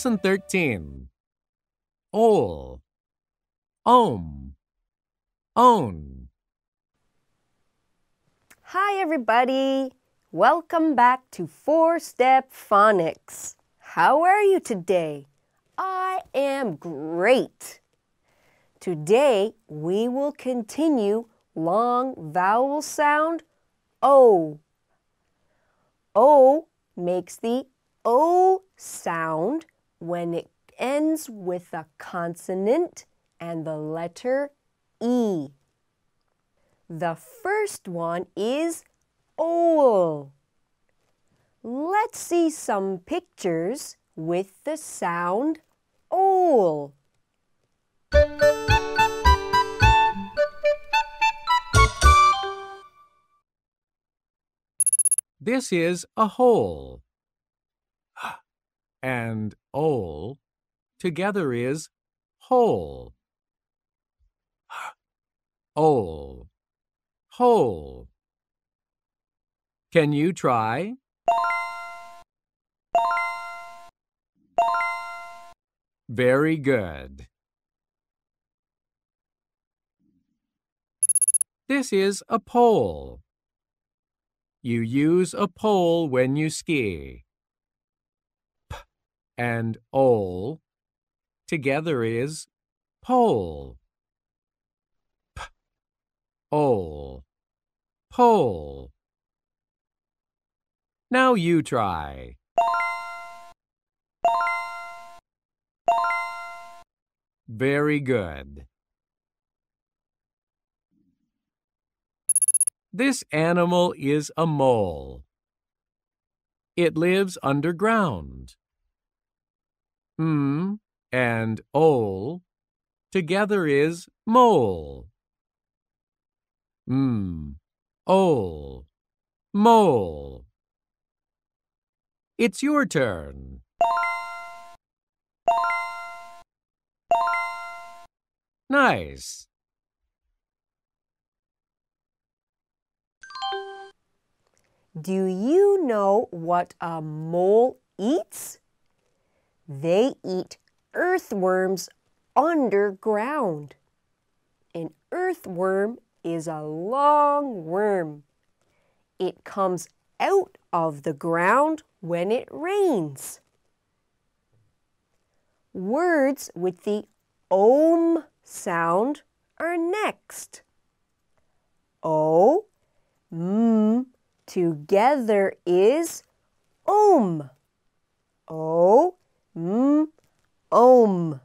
Lesson 13. Ol. Ohm. Own. Hi, everybody. Welcome back to Four Step Phonics. How are you today? I am great. Today, we will continue long vowel sound O. O makes the O sound when it ends with a consonant and the letter E. The first one is owl. Let's see some pictures with the sound owl. This is a hole. And ol together is whole. Ol. Whole. Can you try? Very good. This is a pole. You use a pole when you ski. And ol together is pole. P, ol, pole. Now you try. Very good. This animal is a mole. It lives underground. M and ol together is mole. M, ol, mole. It's your turn. Nice. Do you know what a mole eats? They eat earthworms underground. An earthworm is a long worm. It comes out of the ground when it rains. Words with the ohm sound are next. O, m together is ohm. O, Mm, m, ohm.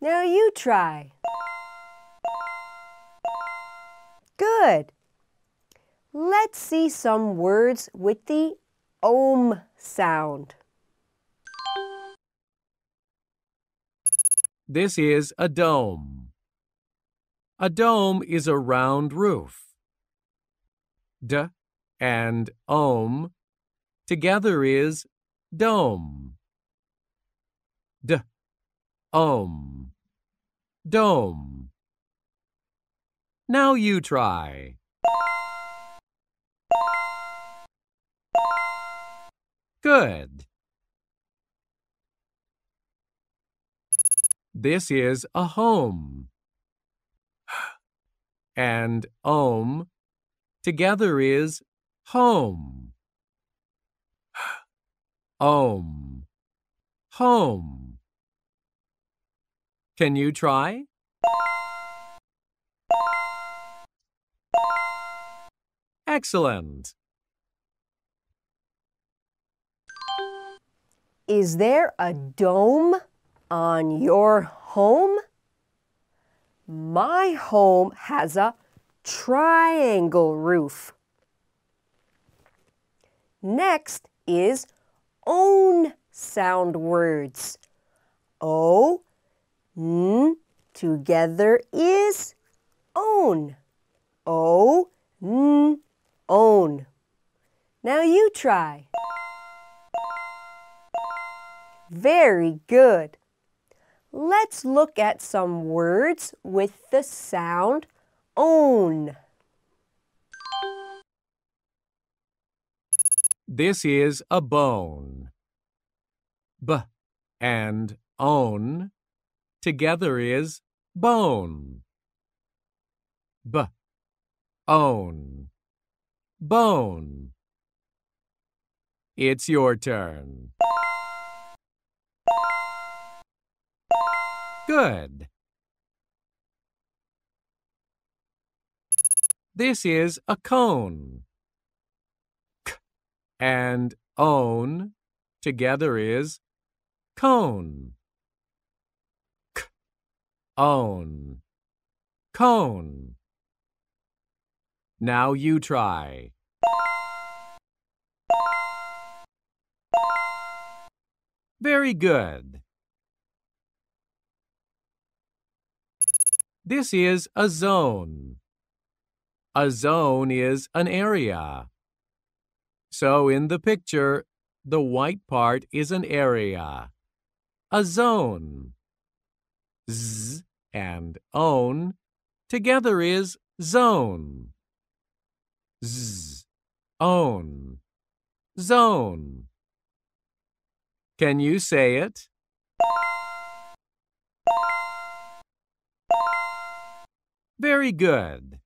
Now you try. Good. Let's see some words with the ohm sound. This is a dome. A dome is a round roof. D and ohm together is dome. D, ohm, dome. Now you try. Good. This is a home. And ohm together is home. Ohm. Home. Can you try? Excellent. Is there a dome on your home? My home has a triangle roof. Next is own sound words. O, n together is own. O, n, own. Now you try. Very good. Let's look at some words with the sound own. This is a bone. B and own together is bone. B, own, bone. It's your turn. Good. This is a cone. K and own together is cone. Own, cone. Now you try. Very good. This is a zone. A zone is an area. So in the picture, the white part is an area. A zone. Z and own together is zone. Z, own, zone. Can you say it? Very good.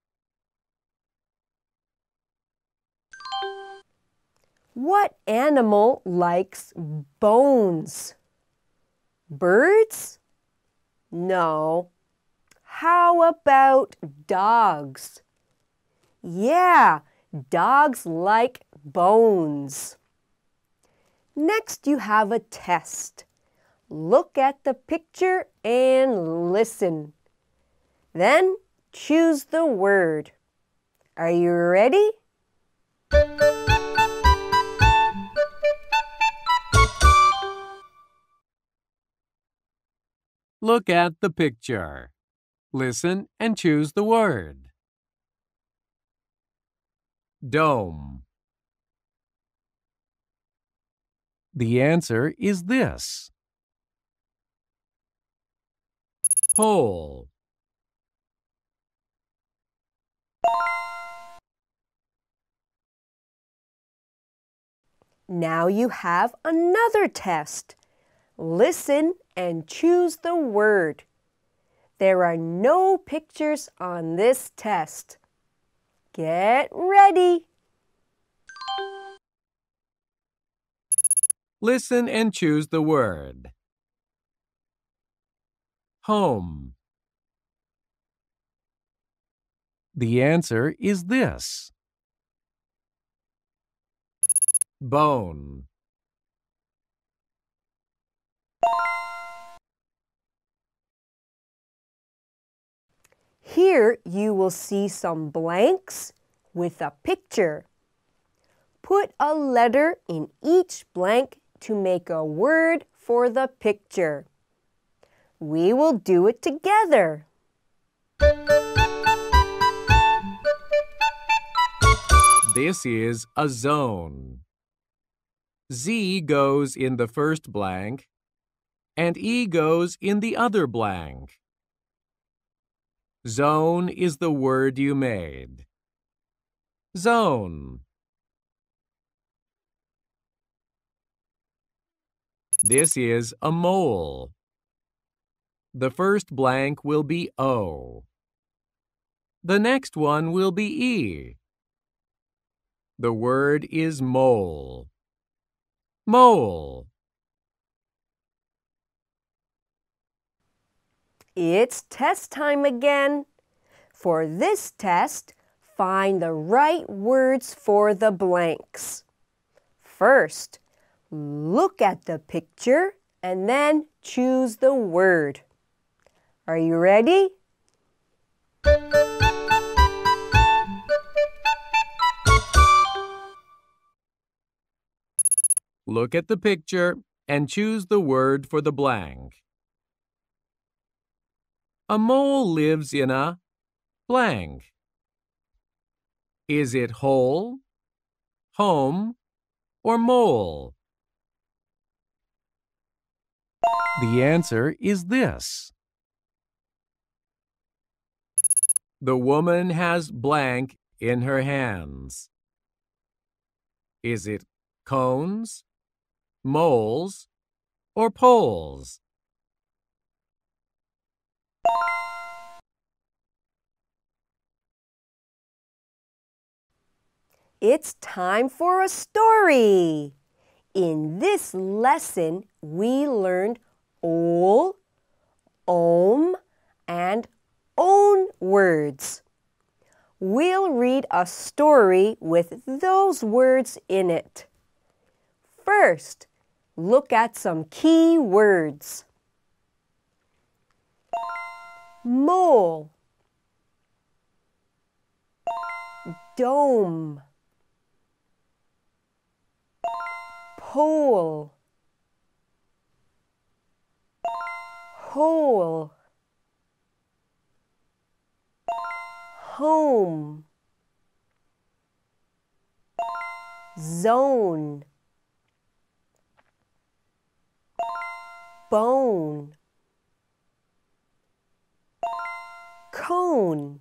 What animal likes bones? Birds? No. How about dogs? Yeah, dogs like bones. Next, you have a test. Look at the picture and listen. Then choose the word. Are you ready? Look at the picture. Listen and choose the word. Dome. The answer is this. Pole. Now you have another test. Listen and choose the word. There are no pictures on this test. Get ready. Listen and choose the word. Home. The answer is this. Bone. Here you will see some blanks with a picture. Put a letter in each blank to make a word for the picture. We will do it together. This is a zone. Z goes in the first blank, and E goes in the other blank. Zone is the word you made. Zone. This is a mole. The first blank will be O. The next one will be E. The word is mole. Mole. It's test time again. For this test, find the right words for the blanks. First, look at the picture and then choose the word. Are you ready? Look at the picture and choose the word for the blank. A mole lives in a blank. Is it hole, home, or mole? The answer is this. The woman has blank in her hands. Is it cones, moles, or poles? It's time for a story. In this lesson, we learned ol, om, and own words. We'll read a story with those words in it. First, look at some key words. Mole Dome. Pole Hole Home. Zone. Bone Cone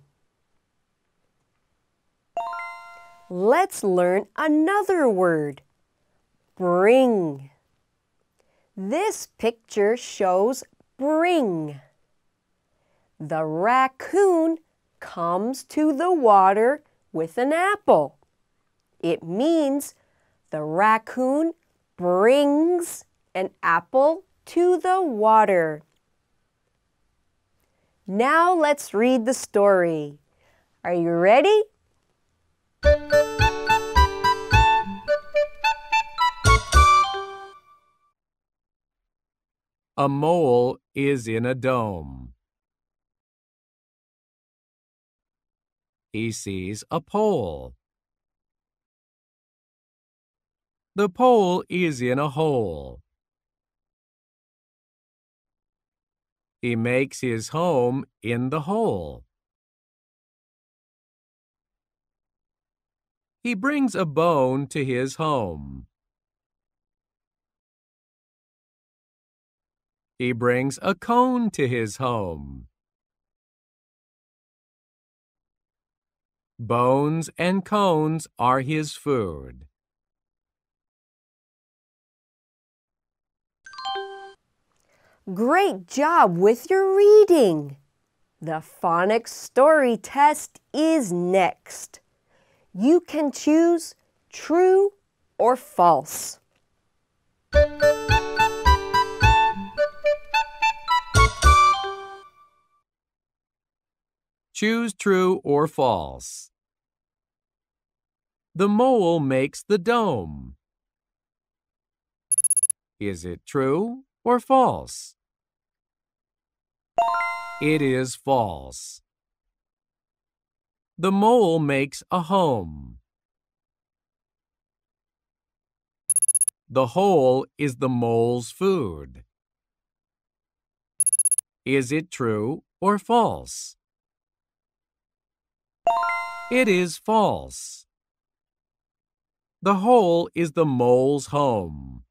Let's learn another word. Bring. This picture shows bring. The raccoon comes to the water with an apple. It means the raccoon brings an apple to the water. Now let's read the story. Are you ready? A mole is in a dome. He sees a pole. The pole is in a hole. He makes his home in the hole. He brings a bone to his home. He brings a cone to his home. Bones and cones are his food. Great job with your reading. The phonics story test is next. You can choose true or false. Choose true or false. The mole makes the dome. Is it true or false? It is false. The mole makes a home. The hole is the mole's food. Is it true or false? It is false. The hole is the mole's home.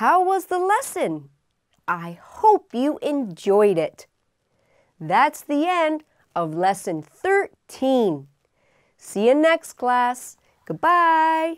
How was the lesson? I hope you enjoyed it. That's the end of lesson 13. See you next class. Goodbye.